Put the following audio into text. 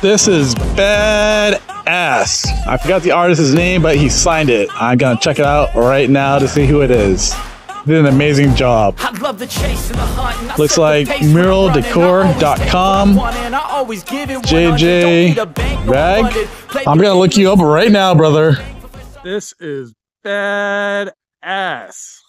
This is bad ass. I forgot the artist's name, but he signed it. I'm gonna check it out right now to see who it is. Did an amazing job. Looks like muraldecor.com. JJ Rag. I'm gonna look you up right now, brother. This is bad ass.